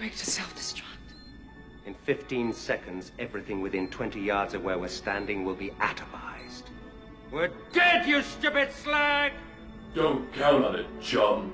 We're self-destruct. In 15 seconds, everything within 20 yards of where we're standing will be atomized. We're dead, you stupid slag! Don't count on it, chum.